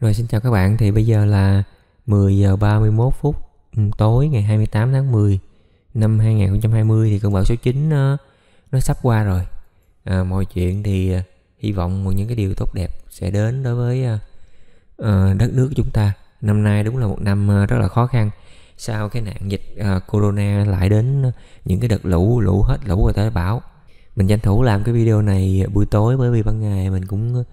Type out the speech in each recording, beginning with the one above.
Rồi xin chào các bạn, thì bây giờ là 10 giờ 31 phút ừ, tối ngày 28 tháng 10 năm 2020 thì cơn bão số 9 nó, ờ, nó sắp qua rồi. À, mọi chuyện thì ờ, hy vọng một những cái điều tốt đẹp sẽ đến đối với à, đất nước chúng ta. Năm nay đúng là một năm rất là khó khăn. Sau cái nạn dịch à, corona lại đến những cái đợt lũ lũ hết lũ rồi tới bão. Mình tranh thủ làm cái video này buổi tối bởi vì ban ngày mình cũng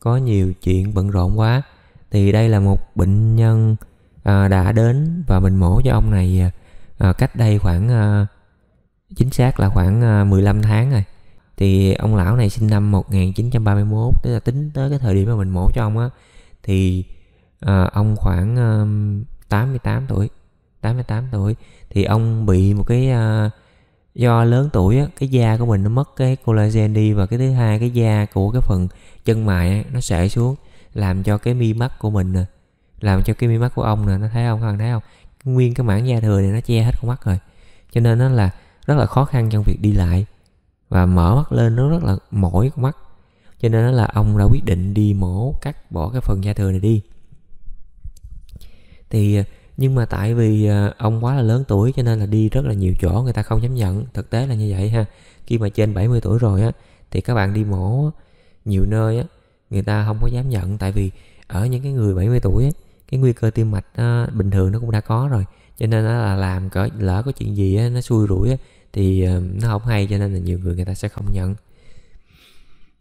có nhiều chuyện bận rộn quá thì đây là một bệnh nhân à, đã đến và mình mổ cho ông này à, à cách đây khoảng à, chính xác là khoảng à, 15 tháng rồi. Thì ông lão này sinh năm 1931 tức là tính tới cái thời điểm mà mình mổ cho ông á thì à, ông khoảng à, 88 tuổi 88 tuổi. Thì ông bị một cái à, do lớn tuổi á cái da của mình nó mất cái collagen đi và cái thứ hai cái da của cái phần chân mày á, nó sệ xuống làm cho cái mi mắt của mình nè, làm cho cái mi mắt của ông nè, nó thấy không? Các bạn thấy không? Nguyên cái mảng da thừa này nó che hết con mắt rồi. Cho nên nó là rất là khó khăn trong việc đi lại và mở mắt lên nó rất là mỏi con mắt. Cho nên nó là ông đã quyết định đi mổ, cắt bỏ cái phần da thừa này đi. Thì à, nhưng mà tại vì à, ông quá là lớn tuổi cho nên là đi rất là nhiều chỗ người ta không dám nhận. Thực tế là như vậy ha. Khi mà trên 70 tuổi rồi á, thì các bạn đi mổ nhiều nơi á người ta không có dám nhận tại vì ở những cái người 70 tuổi á, cái nguy cơ tim mạch nó, bình thường nó cũng đã có rồi. Cho nên nó là làm cỡ lỡ có chuyện gì á, nó xui rủi á, thì ờ, nó không hay cho nên là nhiều người người ta sẽ không nhận.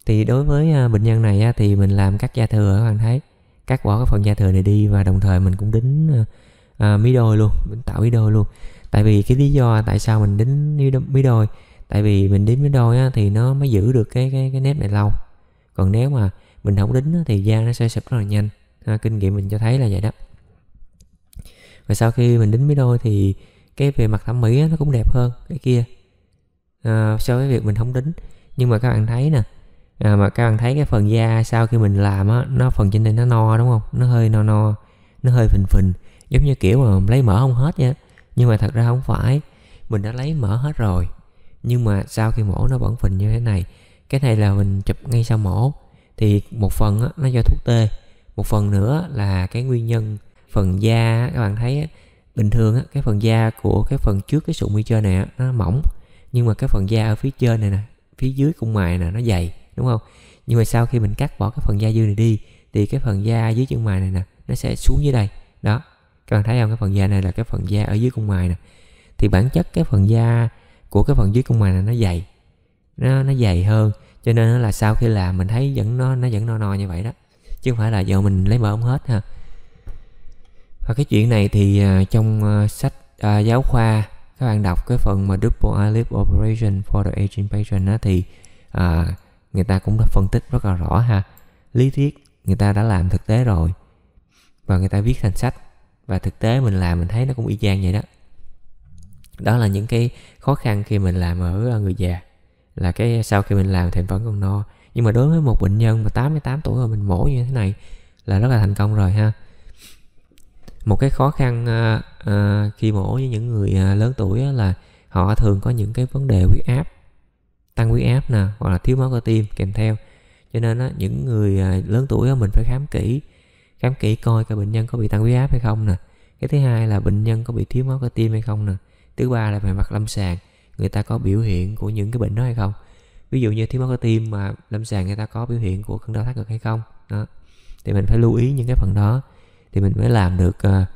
Thì đối với ờ, bệnh nhân này thì mình làm cắt da thừa các bạn thấy cắt bỏ cái phần da thừa này đi và đồng thời mình cũng đính à, mí đôi luôn mình tạo mí đôi luôn. Tại vì cái lý do tại sao mình đính mí đôi tại vì mình đính mí đôi á, thì nó mới giữ được cái cái cái nếp này lâu. Còn nếu mà mình không đính thì da nó sẽ sụp rất là nhanh. Ha, kinh nghiệm mình cho thấy là vậy đó. Và sau khi mình đính mấy đôi thì cái về mặt thẩm mỹ nó cũng đẹp hơn cái kia. À, so với việc mình không đính. Nhưng mà các bạn thấy nè à, mà các bạn thấy cái phần da sau khi mình làm á nó phần trên đây nó no đúng không? Nó hơi no no nó hơi phình phình giống như kiểu mà lấy mỡ không hết vậy nhưng mà thật ra không phải. Mình đã lấy mỡ hết rồi nhưng mà sau khi mổ nó vẫn phình như thế này. Cái này là mình chụp ngay sau mổ thì một phần á, nó do thuốc tê. Một phần nữa là cái nguyên nhân phần da các bạn thấy á, bình thường á, cái phần da của cái phần trước cái sụn mi trên này á, nó mỏng. Nhưng mà cái phần da ở phía trên này nè phía dưới cung mày nè nó dày đúng không? Nhưng mà sau khi mình cắt bỏ cái phần da dư này đi thì cái phần da dưới chân mày này nè nó sẽ xuống dưới đây. Đó các bạn thấy không? Cái phần da này là cái phần da ở dưới cung mày nè. Thì bản chất cái phần da của cái phần dưới cung mày này nó dày nó nó dày hơn cho nên là sau khi làm mình thấy vẫn nó nó vẫn no no như vậy đó. Chứ không phải là giờ mình lấy mỡ không hết ha. Và cái chuyện này thì à, trong à, sách uh, giáo khoa các bạn đọc cái phần mà double eyelid operation for the aging patient đó thì à, người ta cũng đã phân tích rất là rõ ha. Lý thuyết người ta đã làm thực tế rồi và người ta viết thành sách. Và thực tế mình làm mình thấy nó cũng y chang vậy đó. Đó là những cái khó khăn khi mình làm ở người già là cái sau khi mình làm thì vẫn còn no. Nhưng mà đối với một bệnh nhân mà 88 tuổi rồi mình mổ như thế này là rất là thành công rồi ha. Một cái khó khăn uh, uh, khi mổ với những người uh, lớn tuổi là họ thường có những cái vấn đề huyết áp tăng huyết áp nè hoặc là thiếu máu cơ tim kèm theo. Cho nên á, những người lớn tuổi á, mình phải khám kỹ khám kỹ coi cái bệnh nhân có bị tăng huyết áp hay không nè. Cái thứ hai là bệnh nhân có bị thiếu máu cơ tim hay không nè. Thứ ba là về mặt lâm sàng người ta có biểu hiện của những cái bệnh đó hay không? Ví dụ như thiếu máu cơ tim mà lâm sàng người ta có biểu hiện của cơn đau thắt ngực hay không? Đó. Thì mình phải lưu ý những cái phần đó. Thì mình mới làm được uh,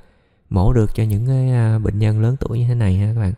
mổ được cho những cái uh, bệnh nhân lớn tuổi như thế này ha các bạn.